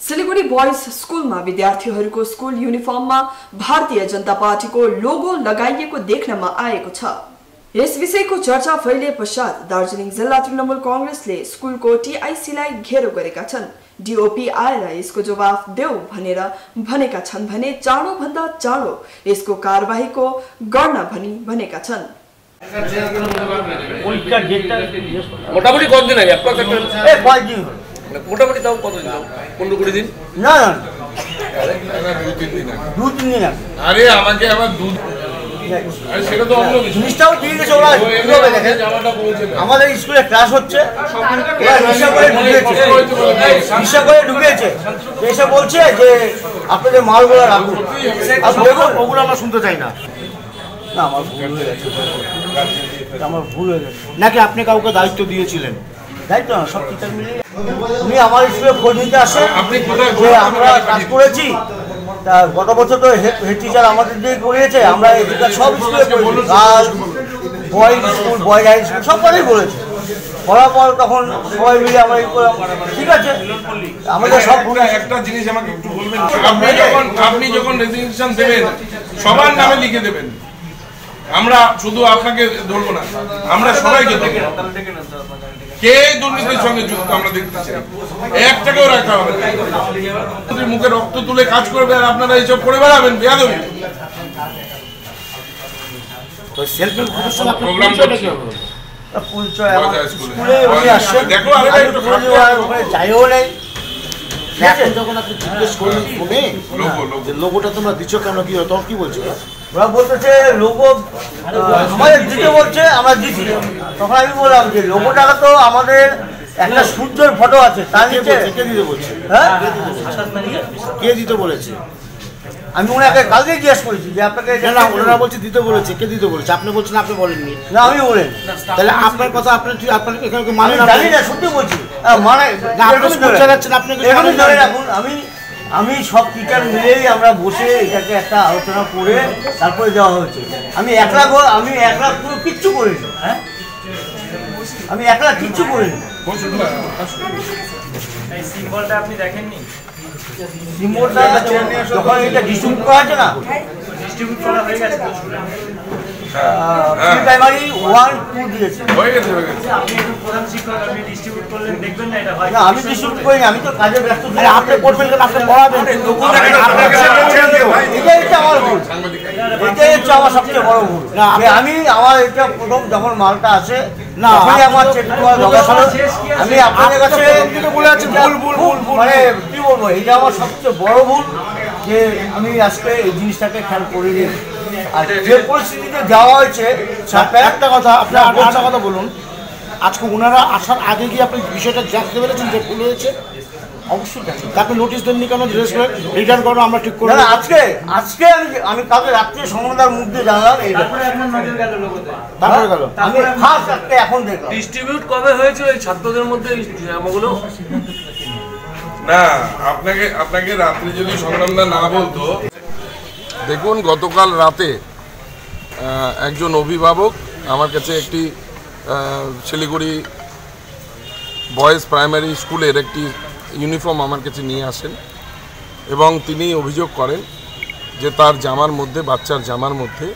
Siliguri boys स्कुलमा विद्यार्थीहरूको school युनिफर्ममा Bharatiya Janata पार्टीको लोगो लगाइएको देख्नमा आएको छ। यस विषयको चर्चा फैलिए पश्चात दार्जिलिङ जिल्ला तृणमूल कङ्ग्रेसले स्कुलको टिआइसीलाई घेरो गरेका छन्। डिओपी आएर यसको जवाफ देऊ भनेर भनेका छन् भने चाँडोभन्दा चाँडो यसको कारवाहीको गर्न भनी भनेका छन्। মানে মোটামুটি তাও কতদিন তাও পনেরো কুড়ি দিন? না না। দু তিন দিন দু তিন দিন আরে আমাকে আবার দুধ। আমাদের স্কুলে ক্লাস হচ্ছে। করে এসে বলছে যে আপনাদের মালগুলো রাখুন। ওগুলো আমরা শুনতে চাই না। না আমার ভুল হয়ে গেছে। আমার ভুল হয়ে গেছে। নাকি আপনি কাউকে দায়িত্ব দিয়েছিলেন? তাই তো? সব টিচার মিলিয়ে উনি আমার স্কুলে খোঁজ নিতে আসে। আমরা কাজ করেছি তা গত বছর তো হেড টিচার আমাদের দিয়ে করিয়েছে। আমরা এদিকে সব স্কুলে করেছি। Girls boys school boys high school সব বলেছে করার পর তখন সবাই মিলে আমরা করলাম। ঠিক আছে? আমাদের সব একটা একটা জিনিস আমাকে একটু বলবেন। আপনি যখন আপনি যখন রেজিগনেশন দেবেন সবার নামে লিখে দেবেন। আমরা শুধু আপনাকে ধরবো না আমরা সবাইকে দেবো কে দুর্নীতির সঙ্গে যুক্ত আমরা দেখতেছি? এক টাকাও রাখা হবে মুখে রক্ত তুলে কাজ করবে আর আপনারা এইসব করে বেড়াবেন বেয়াদবি। প্রোগ্রাম করছি। দেখো, আরে যাইও নেই? এখন যখন আপনি জিজ্ঞেস করলেন ফোনে লোগো, লোগো। যে লোগোটা তোমরা দিচ্ছ কেন কি হয় তখন কি বলছো? ওরা বলতেছে লোগো আমাদের দিতে বলছে আমরা দিচ্ছি। তখন আমি বললাম যে লোগোটাকে তো আমাদের একটা সূর্যের ফটো আছে তার কে নিচে। কে দিতে বলছে? হ্যাঁ? কে দিতে বলেছে? আমি ওনাকে কালকে জিজ্ঞেস করেছি যে আপনাকে না ওনারা বলছে দিতে বলেছে কে দিতে বলেছে? আপনি বলছেন আপনি বলেননি। না আমি বলেন। তাহলে আপনার কথা আপনার আপনার এখানে কি মানে জানি না সত্যি বলছি। মানে আমি আমি সব টিচার মিলেই আমরা বসে এটাকে একটা আলোচনা করে তারপরে দেওয়া হয়েছে। আমি একলা আমি একলা পুরো কিচ্ছু করিনি হ্যাঁ? আমি একলা কিচ্ছু করিনি। সিম্বলটা আপনি দেখেননি? সিম্বলটা যখন এটা ডিস্ট্রিবিউট করা না? ডিস্ট্রিবিউট করা হয়ে গেছে প্রাইমারি ওয়ান টু দিয়েছে। হয়ে গেছে হয়ে গেছে। আপনি একজন প্রধান শিক্ষক আপনি ডিস্ট্রিবিউট করলেন দেখবেন না এটা হয়। না আমি আমি তো কাজে ব্যস্ত আপনি করবেন কেন? আপনি পড়াবেন এটাই হচ্ছে আমার ভুল। এটাই হচ্ছে আমার সবচেয়ে বড় ভুল। না, আমি আমার এটা প্রথম যখন মালটা আসে না, আপনি আমার তো- করা। আমি আপনাদের কাছে বলে ভুল, ভুল, ভুল, মানে কি বলব এটা আমার সবচেয়ে বড় ভুল যে আমি আজকে এই জিনিসটাকে খেয়াল করিনি। আর যে পরিস্থিতিতে যাওয়া হয়েছে আপনার একটা কথা আপনি আর একটা কথা বলুন। আজকে ওনারা আসার আগে গিয়ে আপনি বিষয়টা জানতে পেরেছেন যে ভুল হয়েছে? অবশ্যই তাকে নোটিশ দেননি কেন? ড্রেস রিটার্ন করো আমরা ঠিক করে। আজকে আজকে আমি আমি কালকে রাত্রে সমন্বয়ের মুখ দিয়ে জানলাম তারপরে গেল লোকতে তারপরে গেল। আমি ফার্স্ট আজকে এখন দেখলাম। ডিস্ট্রিবিউট কবে হয়েছিল এই ছাত্রদের মধ্যে এই জামাগুলো না আপনাকে আপনাকে রাত্রে যদি সংগ্রামদা না বলতো দেখুন গতকাল রাতে একজন অভিভাবক আমার কাছে একটি শিলিগুড়ি বয়েজ প্রাইমারি স্কুলের একটি ইউনিফর্ম আমার কাছে নিয়ে আসেন এবং তিনি অভিযোগ করেন যে তার জামার মধ্যে, বাচ্চার জামার মধ্যে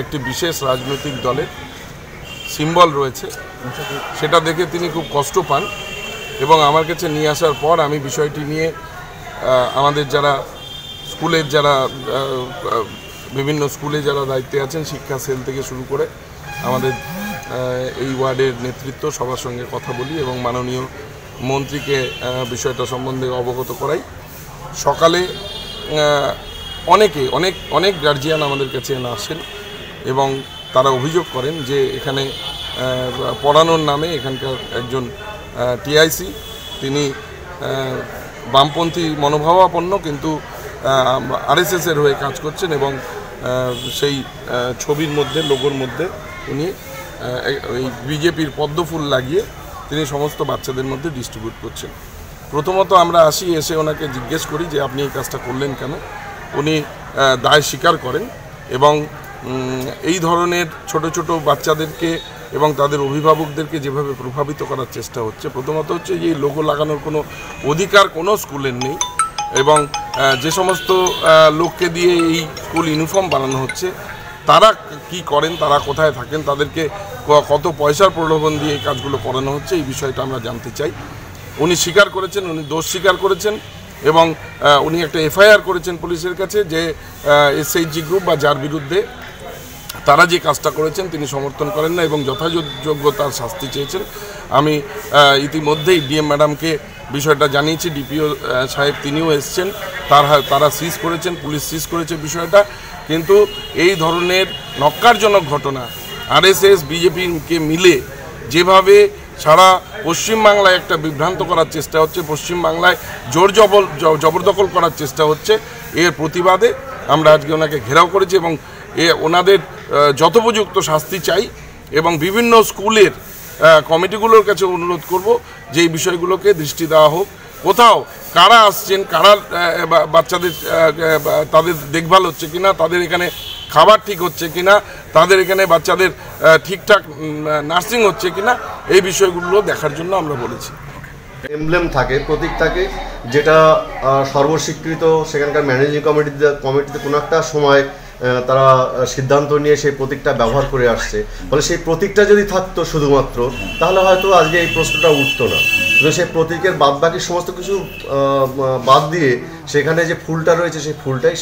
একটি বিশেষ রাজনৈতিক দলের সিম্বল রয়েছে। সেটা দেখে তিনি খুব কষ্ট পান এবং আমার কাছে নিয়ে আসার পর আমি বিষয়টি নিয়ে আমাদের যারা স্কুলের যারা বিভিন্ন স্কুলে যারা দায়িত্বে আছেন, শিক্ষা সেল থেকে শুরু করে আমাদের এই ওয়ার্ডের নেতৃত্ব সবার সঙ্গে কথা বলি এবং মাননীয় মন্ত্রীকে বিষয়টা সম্বন্ধে অবগত করাই। সকালে অনেকে, অনেক অনেক গার্জিয়ান আমাদের কাছে আসেন এবং তারা অভিযোগ করেন যে এখানে পড়ানোর নামে এখানকার একজন টিআইসি তিনি বামপন্থী মনোভাবাপন্ন কিন্তু আরএসএস এর হয়ে কাজ করছেন এবং সেই ছবির মধ্যে লোগোর মধ্যে উনি এই- বিজেপির পদ্মফুল লাগিয়ে তিনি সমস্ত বাচ্চাদের মধ্যে ডিস্ট্রিবিউট করছেন। প্রথমত আমরা আসি, এসে ওনাকে জিজ্ঞেস করি যে, আপনি এই কাজটা করলেন কেন? উনি দায় স্বীকার করেন এবং এই ধরনের ছোট ছোট বাচ্চাদেরকে এবং তাদের অভিভাবকদেরকে যেভাবে প্রভাবিত করার চেষ্টা হচ্ছে, প্রথমত হচ্ছে যে লোগো লাগানোর কোনো অধিকার কোনো স্কুলের নেই এবং যে সমস্ত লোককে দিয়ে এই স্কুল ইউনিফর্ম বানানো হচ্ছে তারা কি করেন, তারা কোথায় থাকেন, তাদেরকে কত পয়সার প্রলোভন দিয়ে এই কাজগুলো করানো হচ্ছে, এই বিষয়টা আমরা জানতে চাই। উনি স্বীকার করেছেন, উনি দোষ স্বীকার করেছেন এবং উনি একটা এফআইআর করেছেন পুলিশের কাছে যে এসএইচজি গ্রুপ বা যার বিরুদ্ধে তারা যে কাজটা করেছেন তিনি সমর্থন করেন না এবং যথাযোগ্য তার শাস্তি চেয়েছেন। আমি ইতিমধ্যেই ডিএম ম্যাডামকে বিষয়টা জানিয়েছি, ডিপিও সাহেব তিনিও এসছেন, তার তারা সিজ করেছেন, পুলিশ সিজ করেছে বিষয়টা। কিন্তু এই ধরনের নক্কারজনক ঘটনা আরএসএস, বিজেপিকে মিলে যেভাবে সারা পশ্চিমবাংলায় একটা বিভ্রান্ত করার চেষ্টা হচ্ছে, পশ্চিমবাংলায় জোর জবল জবরদখল করার চেষ্টা হচ্ছে, এর প্রতিবাদে আমরা আজকে ওনাকে ঘেরাও করেছি এবং এ ওনাদের যথোপযুক্ত শাস্তি চাই এবং বিভিন্ন স্কুলের কমিটিগুলোর কাছে অনুরোধ করব যে এই বিষয়গুলোকে দৃষ্টি দেওয়া হোক। কোথাও কারা আসছেন, কারা বাচ্চাদের তাদের দেখভাল হচ্ছে কিনা, তাদের এখানে খাবার ঠিক হচ্ছে কিনা, তাদের এখানে বাচ্চাদের ঠিকঠাক নার্সিং হচ্ছে কিনা, এই বিষয়গুলো দেখার জন্য আমরা বলেছি। এমব্লেম থাকে, প্রতীক থাকে, যেটা সর্বস্বীকৃত সেখানকার ম্যানেজিং কমিটিতে কমিটিতে কোনো একটা সময় তারা সিদ্ধান্ত নিয়ে সেই প্রতীকটা ব্যবহার করে আসছে। ফলে সেই প্রতীকটা যদি থাকতো শুধুমাত্র, তাহলে হয়তো আজকে এই প্রশ্নটা উঠতো না। সেই প্রতীকের বাদ বাকি সমস্ত কিছু বাদ দিয়ে সেখানে যে ফুলটা রয়েছে সেই ফুলটাই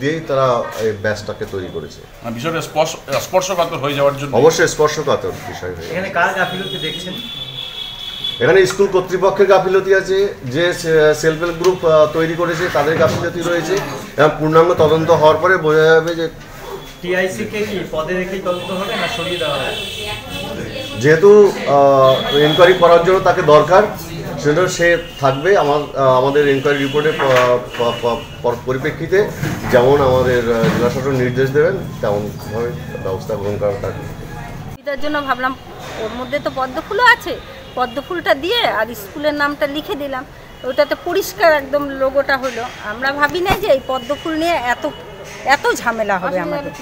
দিয়েই তারা এই ব্যাচটাকে তৈরি করেছে। মানে বিষয়টা স্পর্শ স্পর্শকাতর হয়ে যাওয়ার জন্য। অবশ্যই স্পর্শকাতর বিষয় হয়ে এখানে কার গাফিলতি দেখছেন? এখানে স্কুল কর্তৃপক্ষের গাফিলতি আছে যে সেলফ হেল্প গ্রুপ তৈরি করেছে তাদের গাফিলতি রয়েছে। এবং পূর্ণাঙ্গ তদন্ত হওয়ার পরে বোঝা যাবে যে টিআইসি কে কি পদে রেখেই তদন্ত হবে না সরিয়ে দেওয়া হবে? যেহেতু এনকোয়ারি করার জন্য তাকে দরকার সেটা সে থাকবে আমার আমাদের এনকোয়ারি রিপোর্টের পরিপ্রেক্ষিতে। যেমন আমাদের আহ, জেলা শাসক নির্দেশ দেবেন তেমনভাবে ব্যবস্থা গ্রহণ করা থাকবে এটার জন্য ভাবলাম ওর মধ্যে তো পদ্ম ফুলও আছে। পদ্ম ফুলটা দিয়ে আর স্কুলের নামটা লিখে দিলাম। ওটাতে পরিষ্কার একদম লোগোটা হলো। আমরা ভাবি না যে এই পদ্ম ফুল নিয়ে এত এত ঝামেলা হবে আমাদের।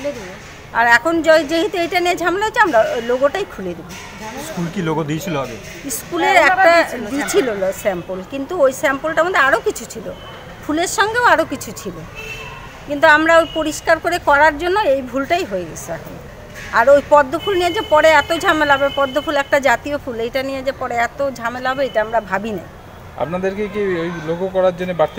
আর এখন যেহেতু এটা নিয়ে ঝামেলা হচ্ছে আমরা ওই লোগোটাই খুলে দেবো। স্কুল কি লোগো দিয়েছিল আগে? স্কুলের একটা দিয়েছিল স্যাম্পল কিন্তু ওই স্যাম্পলটার মধ্যে আরও কিছু ছিল। ফুলের সঙ্গেও আরও কিছু ছিল। কিন্তু আমরা ওই পরিষ্কার করে করার জন্য এই ভুলটাই হয়ে গেছে এখন। আর ওই পদ্ম ফুল নিয়ে যে পরে এত ঝামেলা হবে পদ্ম ফুল একটা জাতীয় ফুল এটা নিয়ে যে পরে এত ঝামেলা হবে এটা আমরা ভাবি না। আপনাদেরকে কি ওই লোগো করার জন্য বাড়তি